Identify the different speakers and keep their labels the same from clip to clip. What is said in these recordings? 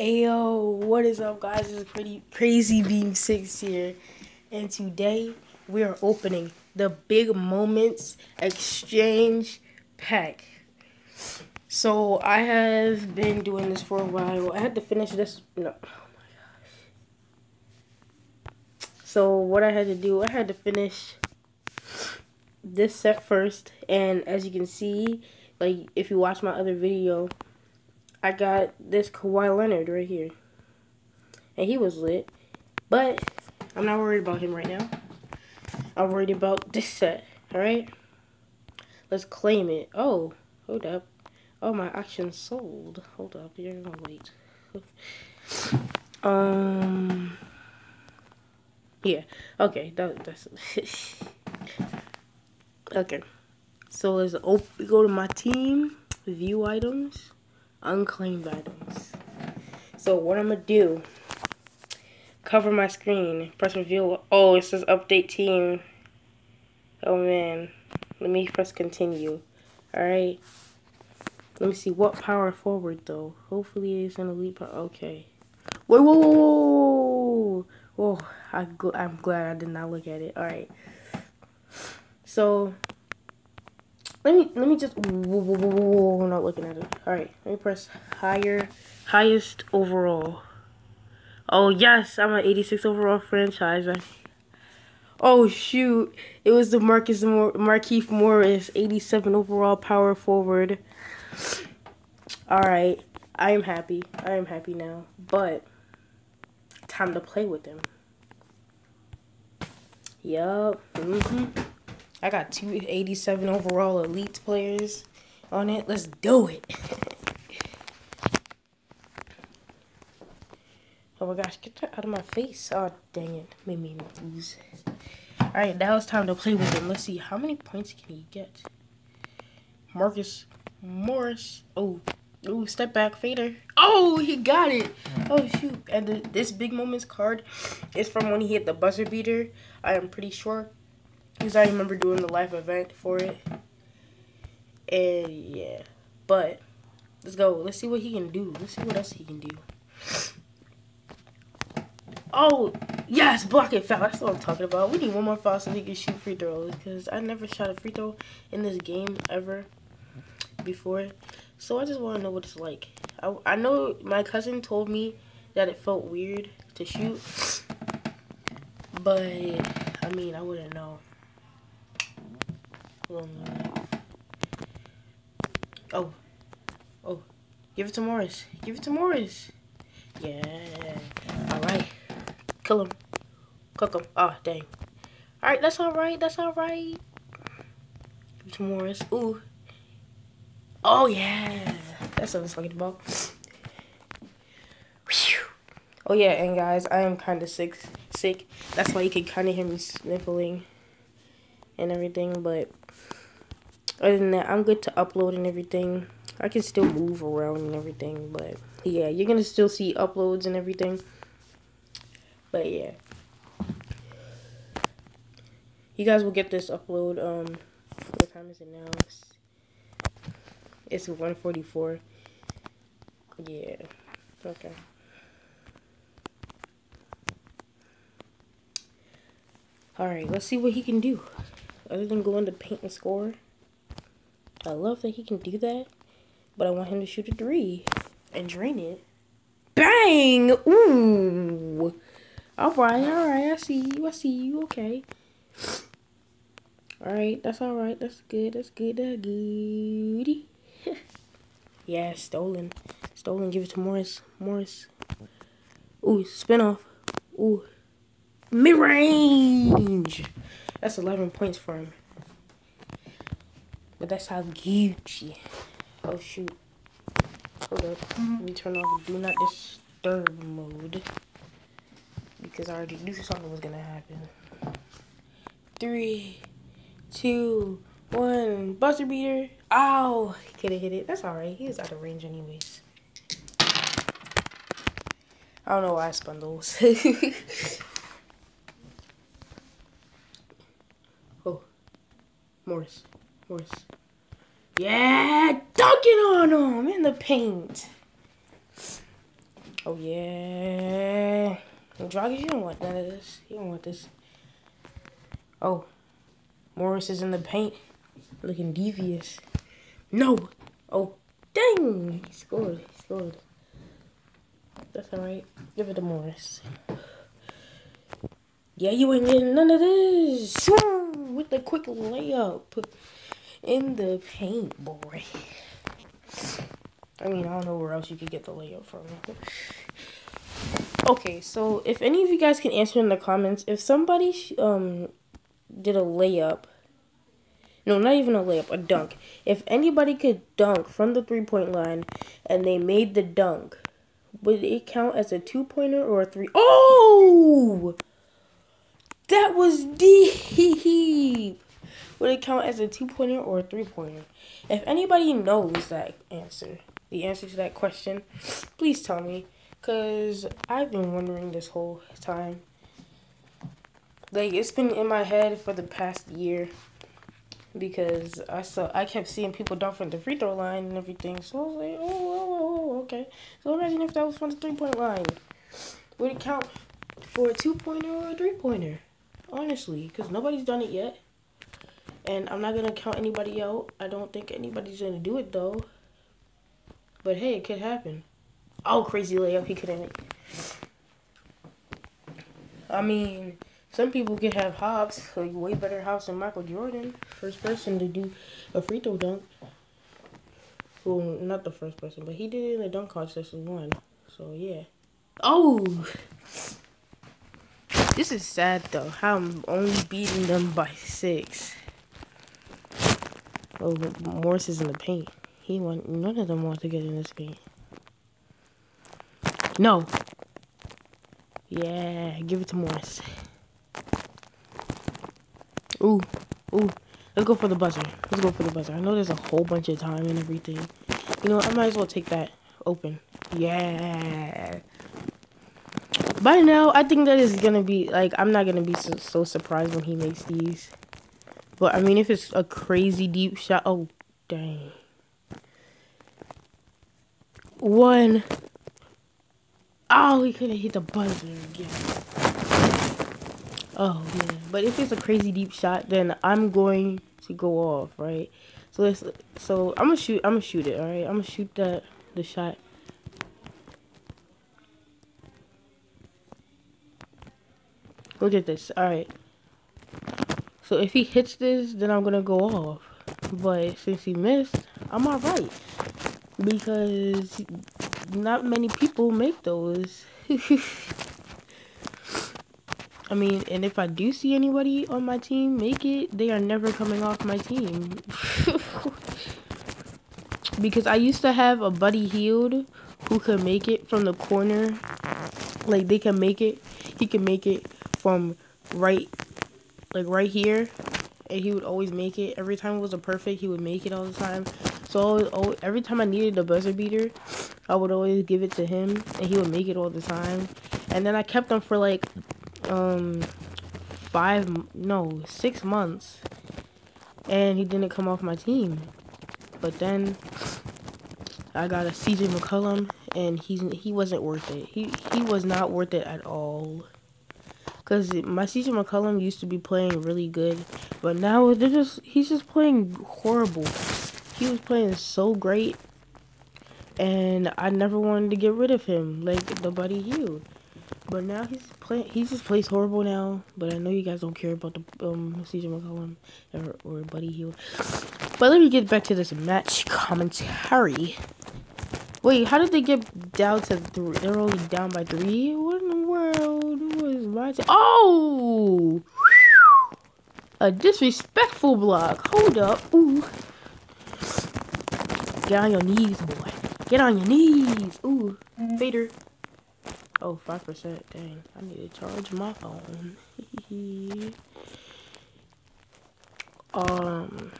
Speaker 1: Ayo, what is up, guys? It's pretty crazy beam six here, and today we are opening the big moments exchange pack. So I have been doing this for a while. I had to finish this. No, oh my gosh. So what I had to do, I had to finish this set first, and as you can see, like if you watch my other video I got this Kawhi Leonard right here. And he was lit. But I'm not worried about him right now. I'm worried about this set. Alright? Let's claim it. Oh, hold up. Oh, my action sold. Hold up. You're gonna wait. um. Yeah. Okay. That, that's. okay. So let's go to my team. View items unclaimed items. So what I'm gonna do, cover my screen, press reveal. Oh, it says update team. Oh man, let me press continue. All right. Let me see what power forward though. Hopefully it's an elite power. Okay. Whoa, whoa, whoa, whoa, whoa! I I'm glad I did not look at it. All right. So let me let me just whoa, whoa, whoa, whoa, not looking at it. All right, let me press higher, highest overall. Oh yes, I'm an 86 overall franchise. oh shoot, it was the Marcus Mor Markieff Morris 87 overall power forward. All right, I am happy. I am happy now, but time to play with him. Yup. Mm-hmm. I got 287 overall elite players on it. Let's do it. oh my gosh, get that out of my face. Oh, dang it. Made me lose. Alright, now it's time to play with him. Let's see, how many points can he get? Marcus Morris. Oh, oh, step back, fader. Oh, he got it. Oh, shoot. And the, this Big Moments card is from when he hit the buzzer beater. I am pretty sure. Because I remember doing the live event for it. And yeah. But let's go. Let's see what he can do. Let's see what else he can do. Oh, yes, block it foul. That's what I'm talking about. We need one more foul so we can shoot free throws. Because I never shot a free throw in this game ever before. So I just want to know what it's like. I, I know my cousin told me that it felt weird to shoot. But, I mean, I wouldn't know. Oh. Oh. Give it to Morris. Give it to Morris. Yeah. Alright. Kill him. Cook him. Oh, dang. Alright, that's alright. That's alright. Give it to Morris. Ooh. Oh, yeah. That's what I was talking about. Oh, yeah, and guys, I am kind of sick. Sick. That's why you can kind of hear me sniffling and everything, but other than that, I'm good to upload and everything. I can still move around and everything, but yeah, you're gonna still see uploads and everything. But yeah. You guys will get this upload, um, what time is it now? It's 144. Yeah. Okay. Alright, let's see what he can do. Other than going to paint and score. I love that he can do that, but I want him to shoot a three and drain it. Bang! Ooh! Alright, alright, I see you, I see you, okay. Alright, that's alright, that's good, that's good, that's goody. yeah, stolen. Stolen, give it to Morris. Morris. Ooh, spin off. Ooh. Mid range! That's 11 points for him. But that's how Gucci. Oh shoot. Hold up. Let me turn off do not disturb mode. Because I already knew something was gonna happen. Three, two, one. Buster beater. Ow! Could have hit it. That's alright. He was out of range anyways. I don't know why I spun those. oh. Morris. Morris. Yeah, dunking on him in the paint. Oh, yeah. Dragic, you don't want none of this. You don't want this. Oh. Morris is in the paint. Looking devious. No. Oh, dang. He scored. He scored. That's alright. Give it to Morris. Yeah, you ain't getting none of this. With the quick layup in the paint, boy. I mean, I don't know where else you could get the layup from. Okay, so if any of you guys can answer in the comments, if somebody um did a layup, no, not even a layup, a dunk. If anybody could dunk from the three point line and they made the dunk, would it count as a two pointer or a three? Oh, that was deep. Would it count as a two pointer or a three pointer? If anybody knows that answer, the answer to that question, please tell me. Because I've been wondering this whole time. Like, it's been in my head for the past year. Because I saw, I kept seeing people dunk from the free throw line and everything. So I was like, oh, oh, oh okay. So imagine if that was from the three point line. Would it count for a two pointer or a three pointer? Honestly, because nobody's done it yet. And I'm not going to count anybody out. I don't think anybody's going to do it, though. But hey, it could happen. Oh, crazy layup. He couldn't I mean, some people could have hops, like way better hops than Michael Jordan. First person to do a free throw dunk. Well, not the first person, but he did it in the dunk contest and won. So, yeah. Oh! This is sad, though. How I'm only beating them by six. Oh, Morris is in the paint. He want none of them want to get in this paint. No. Yeah, give it to Morris. Ooh, ooh. Let's go for the buzzer. Let's go for the buzzer. I know there's a whole bunch of time and everything. You know, I might as well take that open. Yeah. By now, I think that is gonna be like I'm not gonna be so, so surprised when he makes these. But I mean, if it's a crazy deep shot, oh dang. One. Oh, he couldn't hit the buzzer again. Oh, man. But if it's a crazy deep shot, then I'm going to go off, right? So let's, so I'm gonna shoot, I'm gonna shoot it, all right? I'm gonna shoot that, the shot. Look at this, all right. So if he hits this, then I'm gonna go off. But since he missed, I'm all right. Because not many people make those. I mean, and if I do see anybody on my team make it, they are never coming off my team. because I used to have a Buddy Hield who could make it from the corner. Like, they can make it. He can make it from right, like right here. And he would always make it. Every time it was a perfect, he would make it all the time. So oh, every time I needed a buzzer beater, I would always give it to him, and he would make it all the time. And then I kept them for like um five, no, six months, and he didn't come off my team. But then I got a CJ McCollum, and he's he wasn't worth it. He he was not worth it at all. Cause my CJ McCollum used to be playing really good, but now they're just he's just playing horrible he was playing so great and I never wanted to get rid of him like the Buddy Hield. But now he's playing. He just plays horrible now. But I know you guys don't care about the um CJ McCollum or, or Buddy Hield. But let me get back to this match commentary. Wait, how did they get down to three? They're only down by three. What in the world Oh, a disrespectful block. Hold up. Ooh. Get on your knees, boy. Get on your knees. Ooh, fader. Oh, 5%. Dang, I need to charge my phone. um,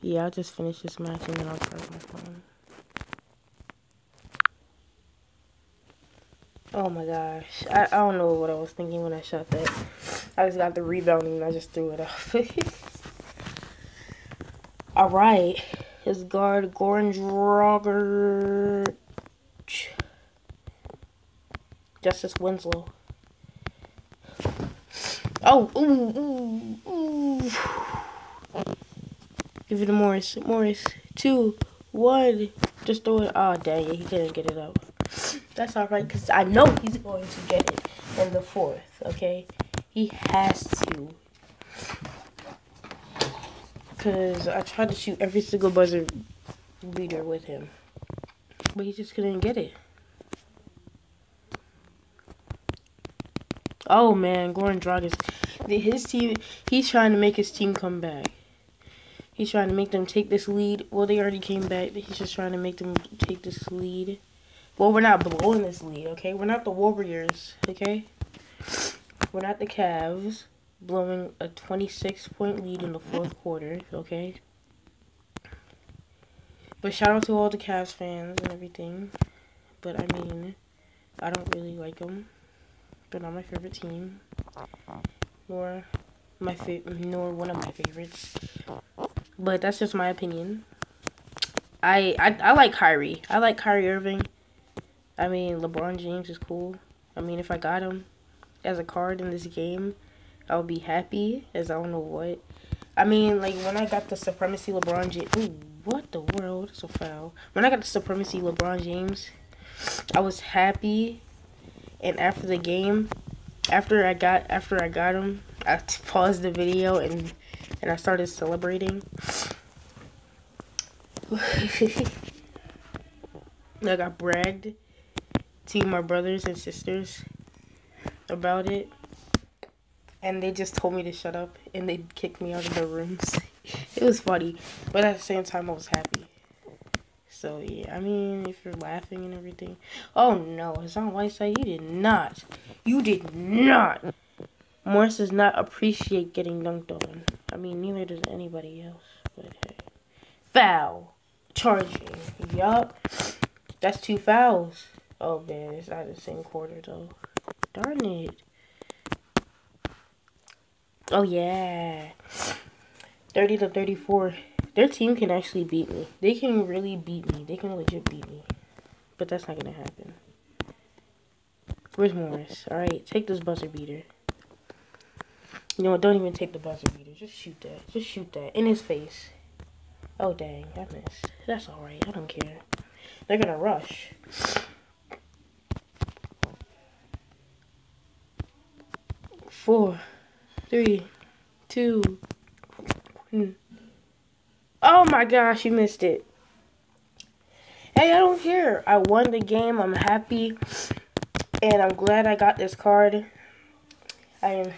Speaker 1: yeah, I'll just finish this match and then I'll charge my phone. Oh my gosh. I, I don't know what I was thinking when I shot that. I just got the rebounding and I just threw it off. Alright. His guard, Goran Dragic. Justice Winslow. Oh, ooh, ooh, ooh. Give it to Morris. Morris, two, one. Just throw it. Oh, dang it. He couldn't get it up. That's alright, because I know he's going to get it in the fourth, okay? He has to. Because I tried to shoot every single buzzer beater with him. But he just couldn't get it. Oh man, Goran Dragic. His team, he's trying to make his team come back. He's trying to make them take this lead. Well, they already came back. He's just trying to make them take this lead. Well, we're not blowing this lead, okay? We're not the Warriors, okay? We're not the Cavs blowing a 26 point lead in the fourth quarter, okay? But shout out to all the Cavs fans and everything. But I mean, I don't really like them. They're not my favorite team, nor my fa- nor one of my favorites. But that's just my opinion. I, I I like Kyrie. I like Kyrie Irving. I mean, LeBron James is cool. I mean, if I got him as a card in this game, I would be happy as I don't know what. I mean, like when I got the supremacy LeBron James. Ooh, what the world? So foul. When I got the supremacy LeBron James, I was happy. And after the game, after I got after I got him, I paused the video and and I started celebrating. like I bragged to my brothers and sisters about it. And they just told me to shut up and they kicked me out of their rooms. it was funny, but at the same time I was happy. So yeah, I mean, if you're laughing and everything. Oh no, Hassan Whiteside, you did not. You did not. Morris does not appreciate getting dunked on. I mean, neither does anybody else. But hey. Foul. Charging. Yup. That's two fouls. Oh man, it's not the same quarter though. Darn it. Oh yeah. 30 to 34. Their team can actually beat me. They can really beat me. They can legit beat me. But that's not going to happen. Where's Morris? Alright, take this buzzer beater. You know what? Don't even take the buzzer beater. Just shoot that. Just shoot that. In his face. Oh, dang. I missed. That's alright. I don't care. They're going to rush. Four, three, two, one. Oh my gosh, you missed it. Hey, I don't care. I won the game. I'm happy. And I'm glad I got this card. I am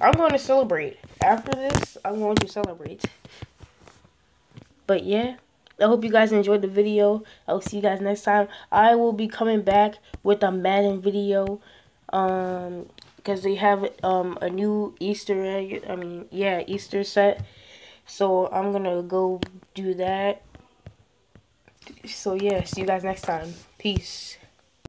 Speaker 1: I'm going to celebrate. After this, I'm going to celebrate. But yeah, I hope you guys enjoyed the video. I'll see you guys next time. I will be coming back with a Madden video. Um, because they have um a new Easter egg. I mean, yeah, Easter set. So I'm gonna go do that. So yeah, see you guys next time. Peace.